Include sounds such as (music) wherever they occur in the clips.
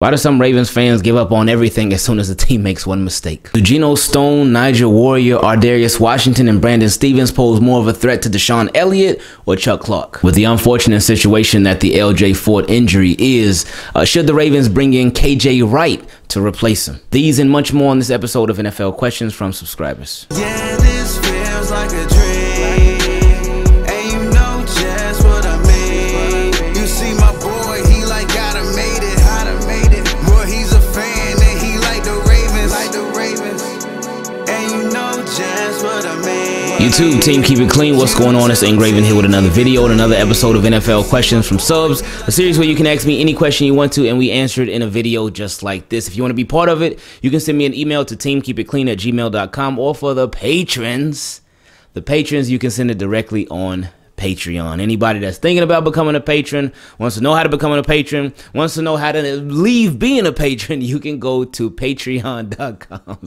Why do some Ravens fans give up on everything as soon as the team makes one mistake? Do Geno Stone, Nigel Warrior, Ar'Darius Washington, and Brandon Stephens pose more of a threat to DeShon Elliott or Chuck Clark? With the unfortunate situation that the LJ Fort injury is, uh, should the Ravens bring in KJ Wright to replace him? These and much more on this episode of NFL Questions from subscribers. Yeah, YouTube team, keep it clean. What's going on? It's Ingraven here with another video and another episode of NFL Questions from Subs, a series where you can ask me any question you want to, and we answer it in a video just like this. If you want to be part of it, you can send me an email to teamkeepitclean at gmail.com, or for the patrons, the patrons, you can send it directly on Patreon. Anybody that's thinking about becoming a patron, wants to know how to become a patron, wants to know how to leave being a patron, (laughs) you can go to patreon.com (laughs)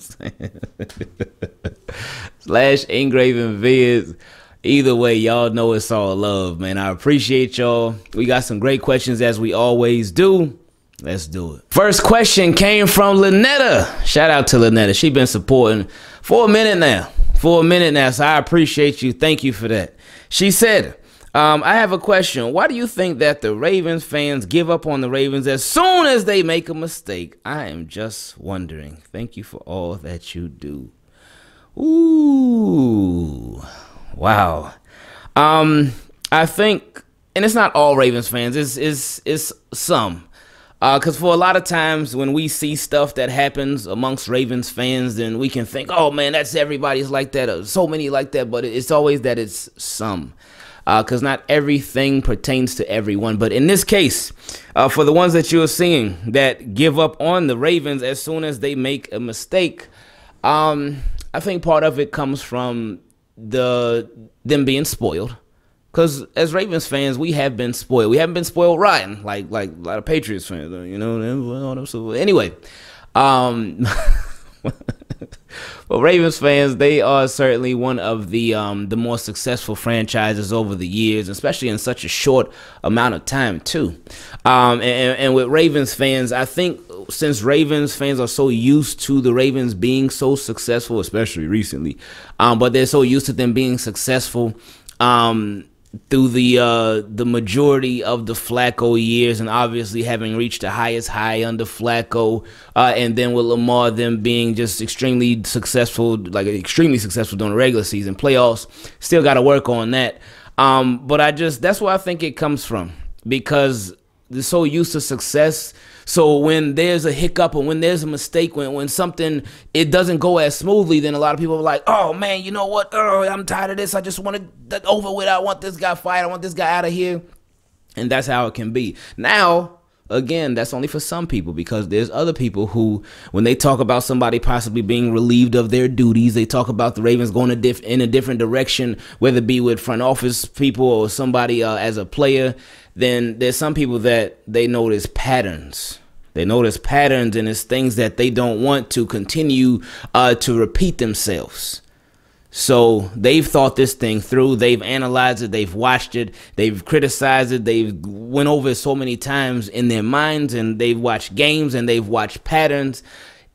slash ingraven vids. Either way, y'all know it's all love, man. I appreciate y'all. We got some great questions as we always do. Let's do it. First question came from Lynetta. Shout out to Lynetta. She been supporting for a minute now. For a minute now. So I appreciate you. Thank you for that. She said, um, I have a question. Why do you think that the Ravens fans give up on the Ravens as soon as they make a mistake? I am just wondering. Thank you for all that you do. Ooh. Wow. Um, I think and it's not all Ravens fans, it's it's it's some. Because for a lot of times when we see stuff that happens amongst Ravens fans, then we can think, oh man, that's everybody's like that, or so many like that. But it's always that it's some. Because uh, not everything pertains to everyone. But in this case, uh, for the ones that you're seeing that give up on the Ravens as soon as they make a mistake, um, I think part of it comes from the them being spoiled. Because as Ravens fans, we have been spoiled. We haven't been spoiled rotten, like like a lot of Patriots fans, you know. So anyway, um, (laughs) well, Ravens fans, they are certainly one of the um, the more successful franchises over the years, especially in such a short amount of time too. Um, and, and with Ravens fans, I think since Ravens fans are so used to the Ravens being so successful, especially recently, um, but they're so used to them being successful. Um, through the uh, the majority of the Flacco years, and obviously having reached the highest high under Flacco, uh, and then with Lamar them being just extremely successful, like extremely successful during the regular season, playoffs. Still got to work on that. Um, but I just that's where I think it comes from because they're so used to success. So when there's a hiccup or when there's a mistake, when when something it doesn't go as smoothly, then a lot of people are like, "Oh man, you know what? Oh, I'm tired of this. I just want it over with. I want this guy fired. I want this guy out of here." And that's how it can be. Now, again, that's only for some people because there's other people who, when they talk about somebody possibly being relieved of their duties, they talk about the Ravens going a diff- in a different direction, whether it be with front office people or somebody uh, as a player. Then there's some people that they notice patterns. They notice patterns and it's things that they don't want to continue uh, to repeat themselves. So they've thought this thing through. They've analyzed it. They've watched it. They've criticized it. They've went over it so many times in their minds, and they've watched games and they've watched patterns,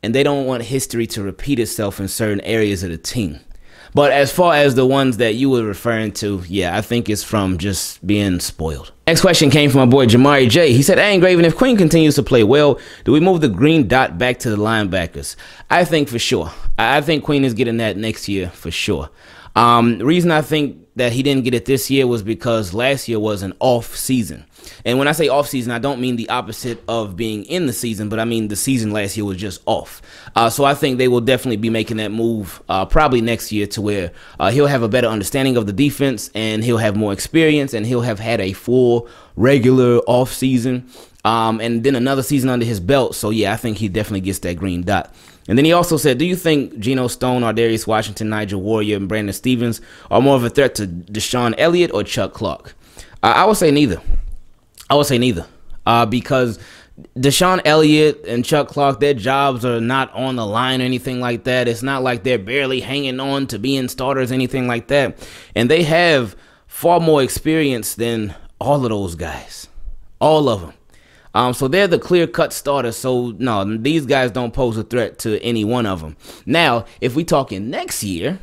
and they don't want history to repeat itself in certain areas of the team. But as far as the ones that you were referring to, yeah, I think it's from just being spoiled. Next question came from my boy Jamari J. He said, Hey, Ingraven, if Queen continues to play well, do we move the green dot back to the linebackers? I think for sure. I think Queen is getting that next year for sure. Um, the reason I think that he didn't get it this year was because last year was an off season. And when I say off season, I don't mean the opposite of being in the season, but I mean the season last year was just off. Uh, so I think they will definitely be making that move uh, probably next year to where uh, he'll have a better understanding of the defense and he'll have more experience and he'll have had a full regular off season um, and then another season under his belt. So yeah, I think he definitely gets that green dot. And then he also said, "Do you think Geno Stone, Ar'Darius Washington, Nigel Warrior, and Brandon Stephens are more of a threat to DeShon Elliott or Chuck Clark?" Uh, I would say neither. I would say neither, uh, because DeShon Elliott and Chuck Clark, their jobs are not on the line or anything like that. It's not like they're barely hanging on to being starters, anything like that. And they have far more experience than all of those guys, all of them. Um, so they're the clear cut starters. So no, these guys don't pose a threat to any one of them. Now, if we talking next year,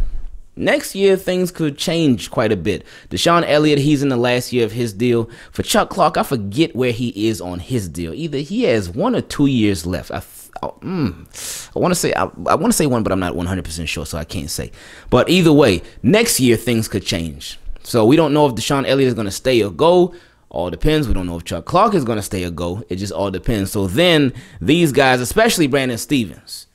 next year things could change quite a bit. DeShon Elliott, he's in the last year of his deal. For Chuck Clark, I forget where he is on his deal. Either he has one or two years left. I Oh, mm, I want to say I, I want to say one, but I'm not 100% sure, so I can't say. But either way, next year things could change. So we don't know if DeShon Elliott is going to stay or go. All depends. We don't know if Chuck Clark is going to stay or go. It just all depends. So then these guys, especially Brandon Stephens,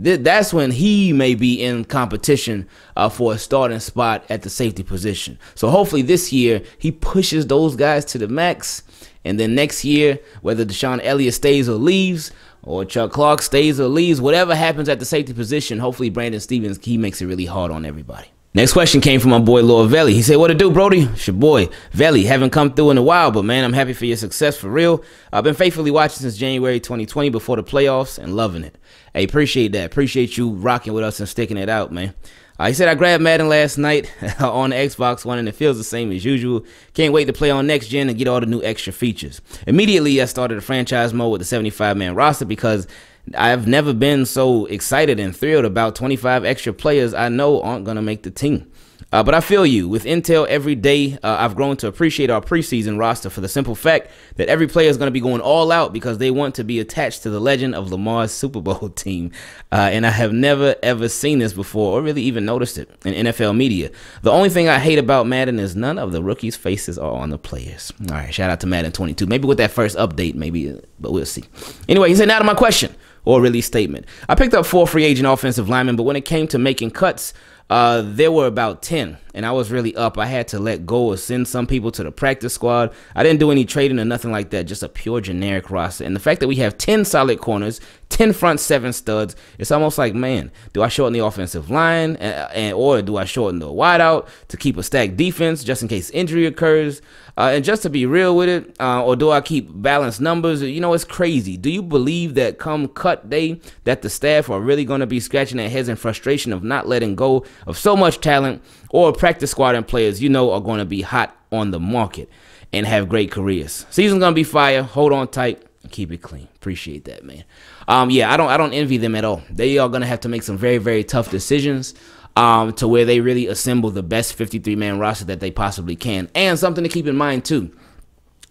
th- that's when he may be in competition uh, for a starting spot at the safety position. So hopefully this year he pushes those guys to the max. And then next year, whether DeShon Elliott stays or leaves, or Chuck Clark stays or leaves, whatever happens at the safety position, hopefully Brandon Stephens he makes it really hard on everybody. Next question came from my boy Lord Velli. He said, What to do, Brody? It's your boy, Velli. Haven't come through in a while, but man, I'm happy for your success for real. I've been faithfully watching since January 2020 before the playoffs and loving it. Hey, appreciate that. Appreciate you rocking with us and sticking it out, man. Uh, he said, I grabbed Madden last night (laughs) on the Xbox One and it feels the same as usual. Can't wait to play on next gen and get all the new extra features. Immediately, I started a franchise mode with the 75 man roster because I've never been so excited and thrilled about 25 extra players I know aren't going to make the team. Uh, but I feel you. With Intel every day, uh, I've grown to appreciate our preseason roster for the simple fact that every player is going to be going all out because they want to be attached to the legend of Lamar's (laughs) Super Bowl team. Uh, and I have never, ever seen this before or really even noticed it in NFL media. The only thing I hate about Madden is none of the rookies' faces are on the players. All right, shout out to Madden 22. Maybe with that first update, maybe, but we'll see. Anyway, he said, now to my question or release statement. I picked up four free agent offensive linemen, but when it came to making cuts, uh, there were about 10, and I was really up. I had to let go or send some people to the practice squad. I didn't do any trading or nothing like that, just a pure generic roster. And the fact that we have 10 solid corners, 10 front seven studs, it's almost like, man, do I shorten the offensive line and, and or do I shorten the wideout to keep a stacked defense just in case injury occurs? Uh, and just to be real with it, uh, or do I keep balanced numbers? You know, it's crazy. Do you believe that come cut day that the staff are really going to be scratching their heads in frustration of not letting go of so much talent or practice squad and players you know are going to be hot on the market and have great careers? Season's going to be fire. Hold on tight and keep it clean. Appreciate that, man. Um, yeah, I don't I don't envy them at all. They are gonna have to make some very very tough decisions. Um, to where they really assemble the best 53 man roster that they possibly can. And something to keep in mind too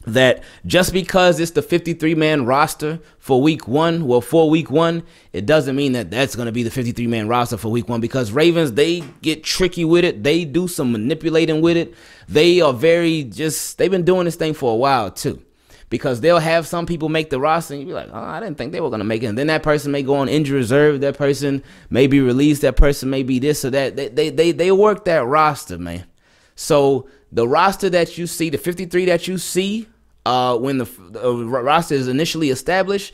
that just because it's the 53 man roster for week one, well, for week one, it doesn't mean that that's going to be the 53 man roster for week one because Ravens, they get tricky with it. They do some manipulating with it. They are very just, they've been doing this thing for a while too because they'll have some people make the roster and you'll be like, oh, I didn't think they were going to make it. And then that person may go on injury reserve. That person may be released. That person may be this or that. They, they, they, they work that roster, man. So the roster that you see, the 53 that you see uh, when the, the roster is initially established,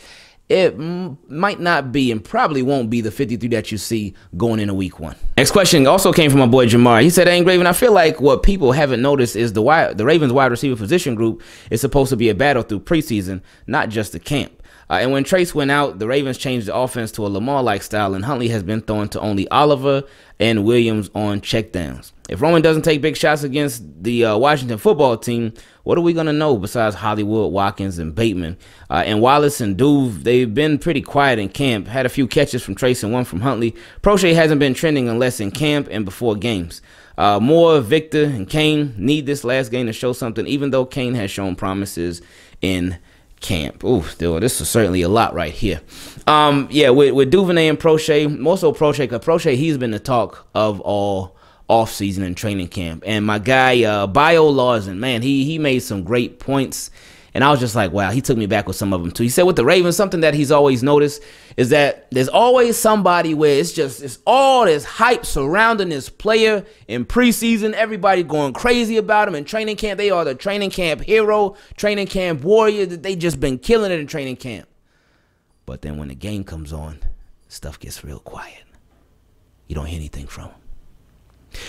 it might not be and probably won't be the 53 that you see going into week one. Next question also came from my boy Jamar. He said, Graven, I feel like what people haven't noticed is the wide, the Ravens wide receiver position group is supposed to be a battle through preseason, not just the camp. Uh, and when Trace went out, the Ravens changed the offense to a Lamar-like style, and Huntley has been thrown to only Oliver and Williams on checkdowns. If Roman doesn't take big shots against the uh, Washington football team, what are we going to know besides Hollywood, Watkins, and Bateman? Uh, and Wallace and Duve, they've been pretty quiet in camp. Had a few catches from Trace and one from Huntley. Proche hasn't been trending unless in camp and before games. Uh, Moore, Victor, and Cain need this last game to show something, even though Cain has shown promises in camp. Ooh, dude, this is certainly a lot right here. Um, yeah, with, with Duvernay and Proche, more so Proche, because Proche, he's been the talk of all offseason and training camp. And my guy, uh, Bio Larson, man, he, he made some great points and I was just like, wow, he took me back with some of them too. He said with the Ravens, something that he's always noticed is that there's always somebody where it's just it's all this hype surrounding this player in preseason. Everybody going crazy about him in training camp. They are the training camp hero, training camp warrior. That they just been killing it in training camp. But then when the game comes on, stuff gets real quiet. You don't hear anything from him.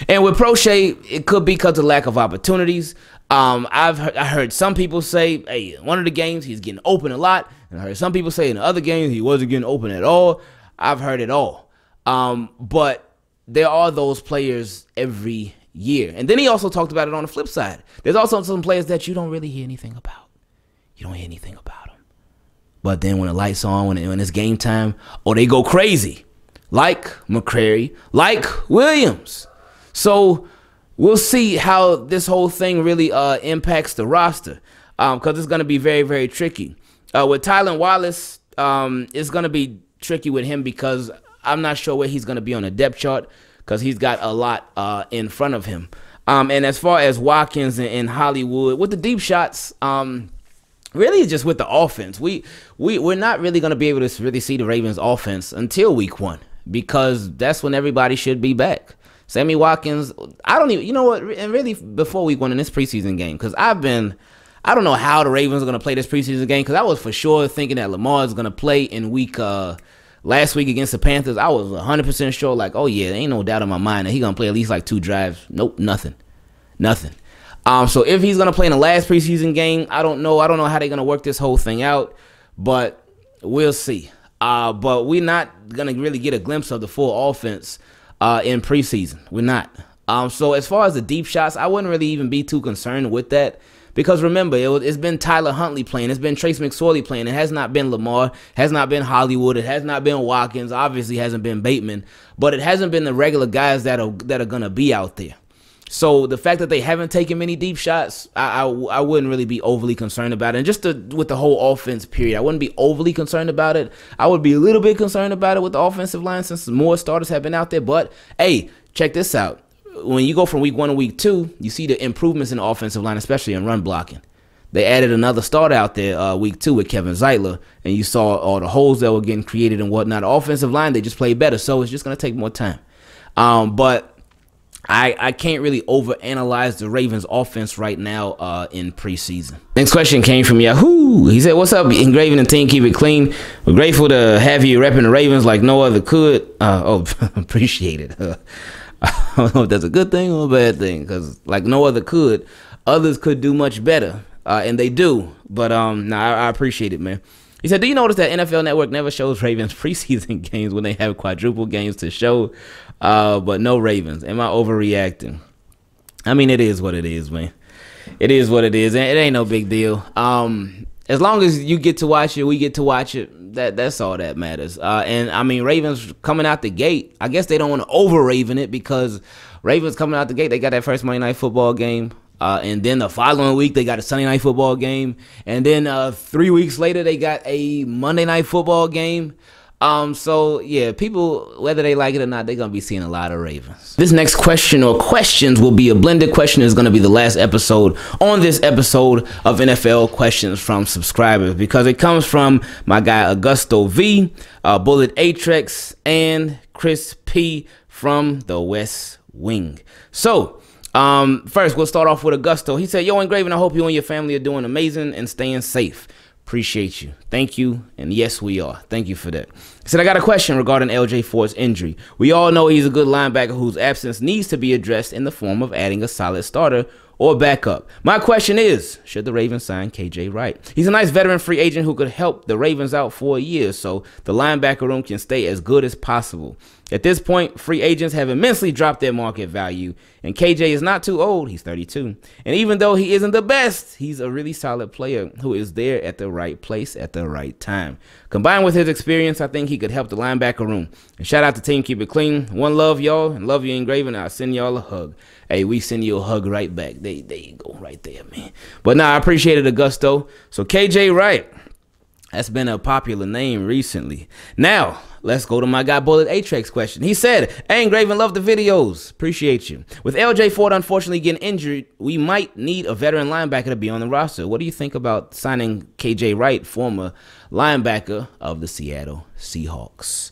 And with Proche, it could be because of lack of opportunities. Um, I've heard, I heard some people say, hey, one of the games he's getting open a lot, and I heard some people say in the other games he wasn't getting open at all. I've heard it all. Um, but there are those players every year. And then he also talked about it on the flip side. There's also some players that you don't really hear anything about. You don't hear anything about them. But then when the lights on, when, it, when it's game time, oh, they go crazy. Like McCrary, like Williams. So we'll see how this whole thing really uh, impacts the roster because um, it's going to be very, very tricky. Uh, with Tylan Wallace, um, it's going to be tricky with him because I'm not sure where he's going to be on the depth chart because he's got a lot uh, in front of him. Um, and as far as Watkins and, and Hollywood, with the deep shots, um, really just with the offense. We we we're not really going to be able to really see the Ravens offense until week 1 because that's when everybody should be back. Sammy Watkins, I don't even you know what and really before week 1 in this preseason game cuz I've been I don't know how the Ravens are going to play this preseason game cuz I was for sure thinking that Lamar is going to play in week uh last week against the Panthers, I was 100% sure, like, oh, yeah, ain't no doubt in my mind that he's going to play at least like two drives. Nope, nothing. Nothing. Um, so if he's going to play in the last preseason game, I don't know. I don't know how they're going to work this whole thing out, but we'll see. Uh, but we're not going to really get a glimpse of the full offense uh, in preseason. We're not. Um, so as far as the deep shots, I wouldn't really even be too concerned with that because remember, it has been Tyler Huntley playing, it's been Trace McSorley playing. It has not been Lamar, has not been Hollywood, it has not been Watkins, obviously hasn't been Bateman, but it hasn't been the regular guys that are that are gonna be out there. So the fact that they haven't taken many deep shots, I, I, I wouldn't really be overly concerned about it. And just with the whole offense period, I wouldn't be overly concerned about it. I would be a little bit concerned about it with the offensive line since more starters have been out there. But hey, check this out when you go from week one to week two, you see the improvements in the offensive line, especially in run blocking. They added another start out there uh, week two with Kevin Zeitler, and you saw all the holes that were getting created and whatnot. Offensive line, they just played better, so it's just going to take more time. Um, but I, I can't really overanalyze the Ravens offense right now uh, in preseason. Next question came from Yahoo. He said, What's up, Engraving and Team? Keep it clean. We're grateful to have you repping the Ravens like no other could. Uh, oh, (laughs) appreciate it. (laughs) I don't know if that's a good thing or a bad thing because like no other could, others could do much better, uh, and they do. But um, nah, I, I appreciate it, man. He said, "Do you notice that NFL Network never shows Ravens preseason (laughs) games when they have quadruple games to show, uh, but no Ravens? Am I overreacting? I mean, it is what it is, man. It is what it is, and it ain't no big deal. Um, as long as you get to watch it, we get to watch it. That that's all that matters. Uh, and I mean, Ravens coming out the gate. I guess they don't want to over Raven it because Ravens coming out the gate. They got that first Monday night football game. Uh, and then the following week they got a Sunday night football game, and then uh, three weeks later they got a Monday night football game. Um, so yeah, people, whether they like it or not, they're gonna be seeing a lot of Ravens. This next question or questions will be a blended question. is gonna be the last episode on this episode of NFL questions from subscribers because it comes from my guy Augusto V, uh, Bullet Atrex, and Chris P from the West Wing. So. Um, first, we'll start off with Augusto. He said, Yo, Engraving, I hope you and your family are doing amazing and staying safe. Appreciate you. Thank you. And yes, we are. Thank you for that. He said, I got a question regarding LJ Fort's injury. We all know he's a good linebacker whose absence needs to be addressed in the form of adding a solid starter or backup. My question is, should the Ravens sign KJ Wright? He's a nice veteran free agent who could help the Ravens out for a year so the linebacker room can stay as good as possible. At this point, free agents have immensely dropped their market value, and KJ is not too old. He's 32. And even though he isn't the best, he's a really solid player who is there at the right place at the right time. Combined with his experience, I think he could help the linebacker room. And shout out to Team Keep It Clean. One love, y'all, and love you engraving. I'll send y'all a hug. Hey, we send you a hug right back. There, there you go, right there, man. But nah, I appreciate it, Augusto. So KJ Wright. That's been a popular name recently. Now, let's go to my guy Bullet Atrex question. He said, Hey, Ingraven, love the videos. Appreciate you. With LJ Fort unfortunately getting injured, we might need a veteran linebacker to be on the roster. What do you think about signing KJ Wright, former linebacker of the Seattle Seahawks?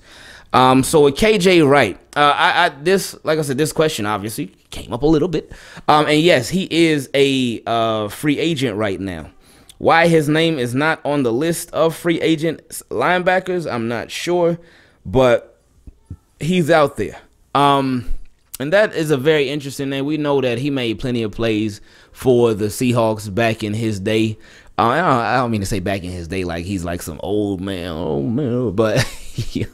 Um, so with KJ Wright, uh, I, I, this, like I said, this question obviously came up a little bit. Um, and yes, he is a uh, free agent right now. Why his name is not on the list of free agent linebackers, I'm not sure, but he's out there. Um, and that is a very interesting name. We know that he made plenty of plays for the Seahawks back in his day. Uh, I, don't, I, don't, mean to say back in his day like he's like some old man, old man, but (laughs) he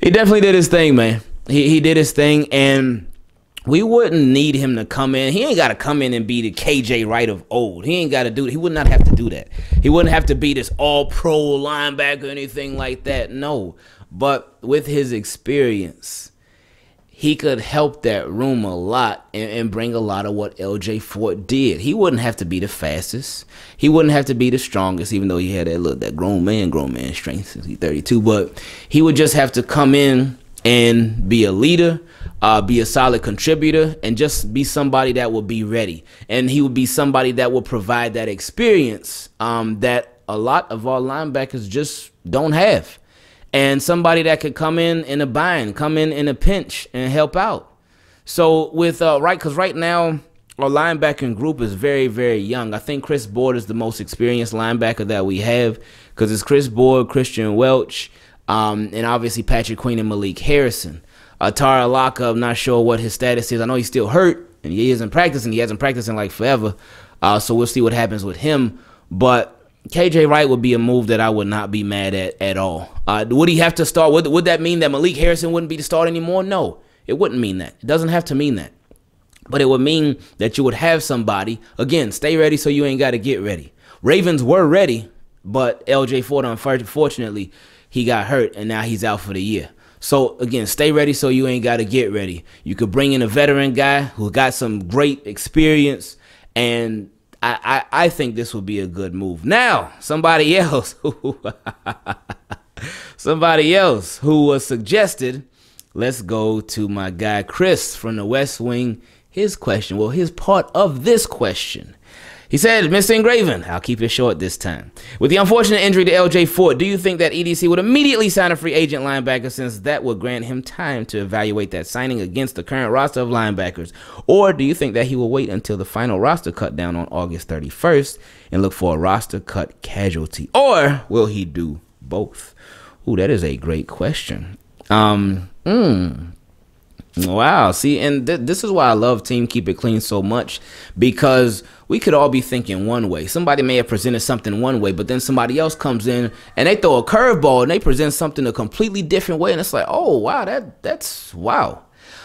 definitely did his thing, man. He he did his thing, and we wouldn't need him to come in. He ain't got to come in and be the KJ Wright of old. He ain't got to do. He would not have to do that. He wouldn't have to be this all pro linebacker or anything like that. No, but with his experience, he could help that room a lot and, and, bring a lot of what LJ Fort did. He wouldn't have to be the fastest. He wouldn't have to be the strongest, even though he had that look, that grown man, grown man strength since he's 32. But he would just have to come in and be a leader, uh, be a solid contributor, and just be somebody that will be ready. And he would be somebody that will provide that experience um, that a lot of our linebackers just don't have. And somebody that could come in in a bind, come in in a pinch and help out. So with uh, right, because right now our linebacking group is very, very young. I think Chris Board is the most experienced linebacker that we have because it's Chris Board, Kristian Welch, um, and obviously Patrick Queen and Malik Harrison. Uh, Otaro Alaka, I'm not sure what his status is. I know he's still hurt and he isn't practicing. He hasn't practiced in like forever. Uh, so we'll see what happens with him. But KJ Wright would be a move that I would not be mad at at all. Uh, would he have to start? Would, would that mean that Malik Harrison wouldn't be the start anymore? No, it wouldn't mean that. It doesn't have to mean that. But it would mean that you would have somebody, again, stay ready so you ain't got to get ready. Ravens were ready, but LJ Fort, unfortunately, he got hurt and now he's out for the year. So again, stay ready so you ain't got to get ready. You could bring in a veteran guy who got some great experience, and I, I, I think this would be a good move. Now, somebody (laughs) else, somebody else who was suggested. Let's go to my guy Chris from the West Wing. His question, well, his part of this question he said, Mr. Ingraven, I'll keep it short this time. With the unfortunate injury to LJ Fort, do you think that EDC would immediately sign a free agent linebacker since that would grant him time to evaluate that signing against the current roster of linebackers? Or do you think that he will wait until the final roster cut down on August 31st and look for a roster cut casualty? Or will he do both? Ooh, that is a great question. Um, hmm. Wow. See, and th- this is why I love Team Keep It Clean so much because we could all be thinking one way. Somebody may have presented something one way, but then somebody else comes in and they throw a curveball and they present something a completely different way, and it's like, oh wow, that that's wow.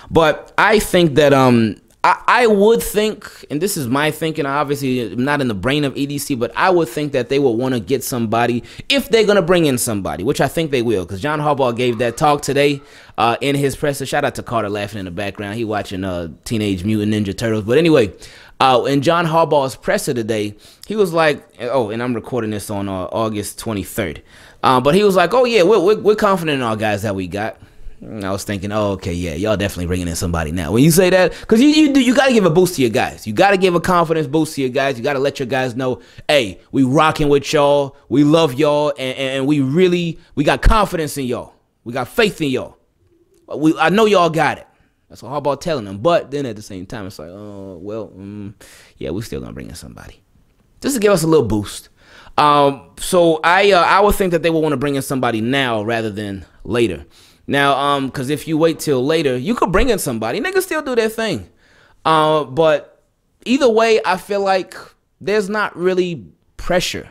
But I think that um I, I would think, and this is my thinking, obviously not in the brain of EDC, but I would think that they would want to get somebody if they're going to bring in somebody, which I think they will, because John Harbaugh gave that talk today uh, in his presser. Shout out to Carter laughing in the background. He watching uh, Teenage Mutant Ninja Turtles. But anyway, uh, in John Harbaugh's presser today, he was like, oh, and I'm recording this on uh, August 23rd. Uh, but he was like, oh, yeah, we're, we're, we're confident in our guys that we got. And I was thinking, oh, okay, yeah, y'all definitely bringing in somebody now. When you say that, because you you you got to give a boost to your guys. You got to give a confidence boost to your guys. You got to let your guys know, hey, we rocking with y'all. We love y'all, and, and we really we got confidence in y'all. We got faith in y'all. We I know y'all got it. That's what about telling them. But then at the same time, it's like, oh well, mm, yeah, we still gonna bring in somebody just to give us a little boost. Um, so I uh, I would think that they would want to bring in somebody now rather than later. Now, um, because if you wait till later, you could bring in somebody. Can still do their thing. Uh, but either way, I feel like there's not really pressure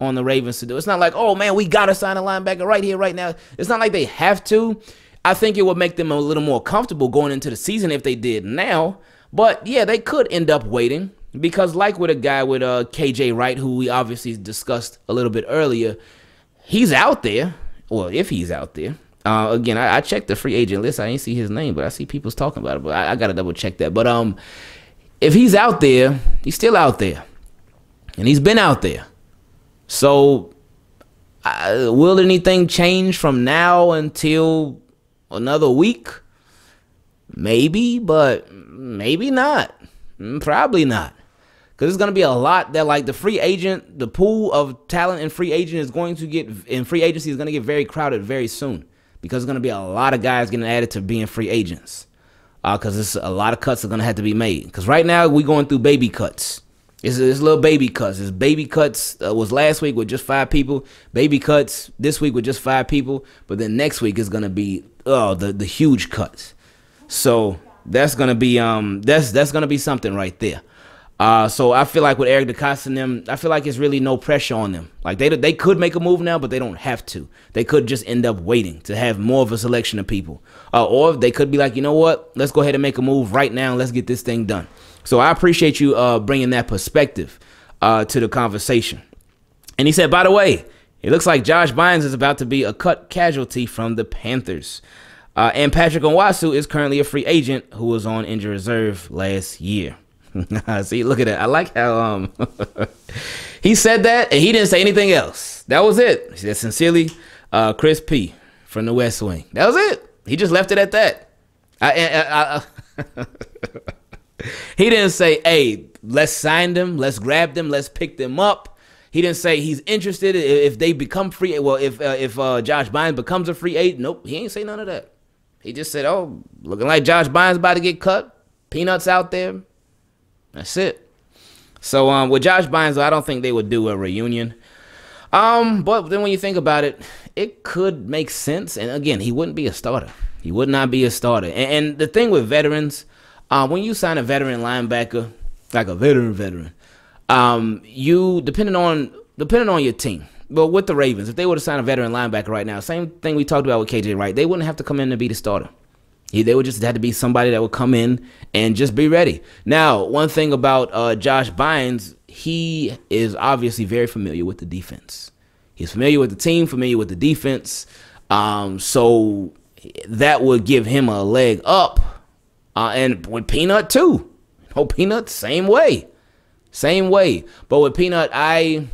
on the Ravens to do. It's not like, oh man, we gotta sign a linebacker right here, right now. It's not like they have to. I think it would make them a little more comfortable going into the season if they did now. But yeah, they could end up waiting because, like with a guy with uh, KJ Wright, who we obviously discussed a little bit earlier, he's out there. Well, if he's out there, uh, again, I, I, checked the free agent list. I ain't see his name, but I see people's talking about it. But I, I got to double check that. But um, if he's out there, he's still out there, and he's been out there. So, uh, will anything change from now until another week? Maybe, but maybe not. Mm, probably not. Because it's going to be a lot that, like, the free agent, the pool of talent and free agent is going to get, in free agency is going to get very crowded very soon because there's going to be a lot of guys getting added to being free agents. Because uh, a lot of cuts are going to have to be made. Because right now we're going through baby cuts. It's, it's little baby cuts. It's baby cuts uh, was last week with just five people. Baby cuts this week with just five people. But then next week is going to be oh the the huge cuts. So that's going to be um that's that's going to be something right there. Uh, so I feel like with Eric DeCosta and them, I feel like it's really no pressure on them. Like they they could make a move now, but they don't have to. They could just end up waiting to have more of a selection of people, uh, or they could be like, you know what, let's go ahead and make a move right now. Let's get this thing done. So I appreciate you uh, bringing that perspective uh, to the conversation. And he said, by the way, it looks like Josh Bynes is about to be a cut casualty from the Panthers. Uh, and Patrick Onwuasor is currently a free agent who was on injured reserve last year. (laughs) See, look at that. I like how um (laughs) he said that and he didn't say anything else. That was it. He said sincerely, uh, Chris P from the West Wing. That was it. He just left it at that. I, I, I, (laughs) he didn't say, "Hey, let's sign them, let's grab them, let's pick them up." He didn't say he's interested if they become free. Well, if uh, if uh, Josh Bynes becomes a free agent, nope, he ain't say none of that. He just said, "Oh, looking like Josh Bynes about to get cut. Peanuts out there. That's it. So um, with Josh Bynes, I don't think they would do a reunion. Um, but then when you think about it, it could make sense. And again, he wouldn't be a starter. He would not be a starter. And, and the thing with veterans, uh, when you sign a veteran linebacker, like a veteran veteran, um, you depending on depending on your team. But with the Ravens, if they were to sign a veteran linebacker right now, same thing we talked about with KJ Wright, they wouldn't have to come in to be the starter. He, they would just have to be somebody that would come in and just be ready. Now, one thing about uh, Josh Bynes, he is obviously very familiar with the defense. He's familiar with the team, familiar with the defense. Um, so that would give him a leg up. Uh, and with Peanut too. Oh, Peanut, same way, same way. But with Peanut, I,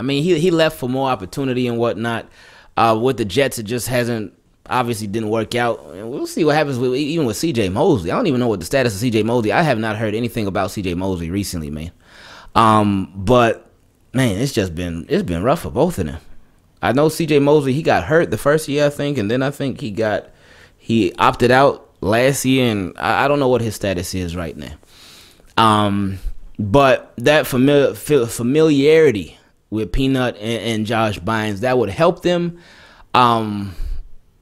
I mean, he he left for more opportunity and whatnot. Uh, with the Jets, it just hasn't obviously didn't work out. And we'll see what happens with even with CJ Mosley. I don't even know what the status of CJ Mosley. I have not heard anything about CJ Mosley recently, man. Um, but man, it's just been it's been rough for both of them. I know CJ Mosley, he got hurt the first year, I think, and then I think he got he opted out last year, and I, I don't know what his status is right now. Um, but that familiar familiarity with Peanut and, and Josh Bynes that would help them. Um,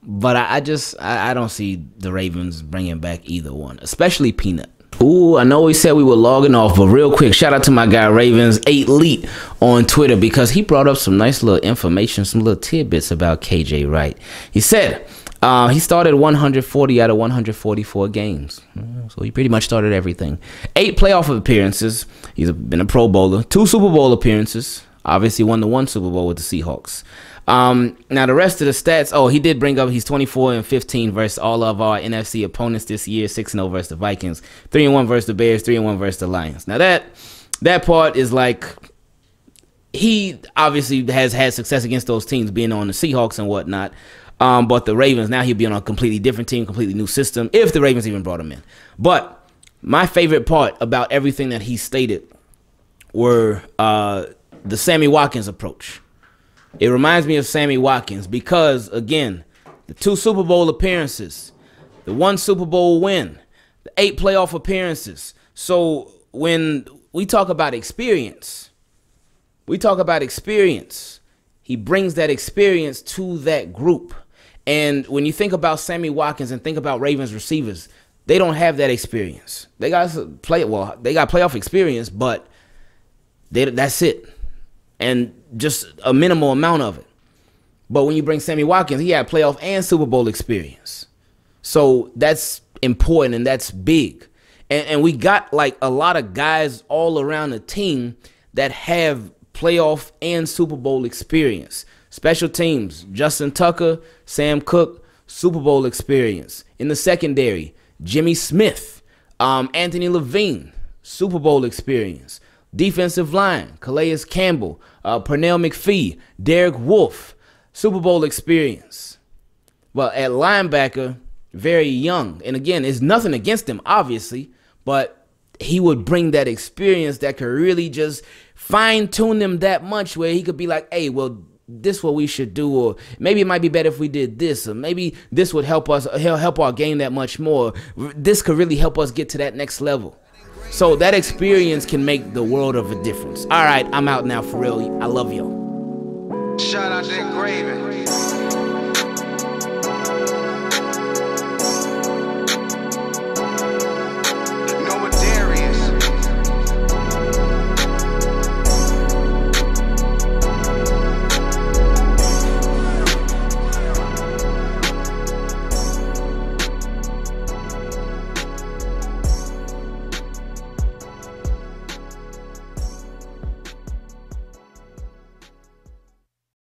but I, I just I, I, don't see the Ravens bringing back either one, especially Peanut. Ooh, I know we said we were logging off, but real quick, shout out to my guy Ravens Eight Elite on Twitter because he brought up some nice little information, some little tidbits about KJ Wright. He said uh, he started 140 out of 144 games, so he pretty much started everything. Eight playoff appearances. He's been a Pro Bowler, two Super Bowl appearances. Obviously, won the one Super Bowl with the Seahawks. Um, now the rest of the stats. Oh, he did bring up he's 24 and 15 versus all of our NFC opponents this year. Six and 0 versus the Vikings. Three and one versus the Bears. Three and one versus the Lions. Now that that part is like he obviously has had success against those teams, being on the Seahawks and whatnot. Um, but the Ravens now he'll be on a completely different team, completely new system. If the Ravens even brought him in, but my favorite part about everything that he stated were uh, the Sammy Watkins approach. It reminds me of Sammy Watkins because, again, the two Super Bowl appearances, the one Super Bowl win, the eight playoff appearances. So when we talk about experience, we talk about experience. He brings that experience to that group. And when you think about Sammy Watkins and think about Ravens receivers, they don't have that experience. They got play well, they got playoff experience, but they, that's it and just a minimal amount of it. But when you bring Sammy Watkins, he had playoff and Super Bowl experience. So that's important and that's big. And, and we got like a lot of guys all around the team that have playoff and Super Bowl experience. Special teams, Justin Tucker, Sam Koch, Super Bowl experience. In the secondary, Jimmy Smith, um, Anthony Levine, Super Bowl experience. Defensive line, Calais Campbell, uh, Pernell McPhee, Derek Wolfe, Super Bowl experience. Well, at linebacker, very young. And again, it's nothing against him, obviously, but he would bring that experience that could really just fine tune them that much where he could be like, hey, well, this what we should do or maybe it might be better if we did this or maybe this would help us help our game that much more this could really help us get to that next level so that experience can make the world of a difference. All right, I'm out now for real. I love y'all. Shout out to Graven.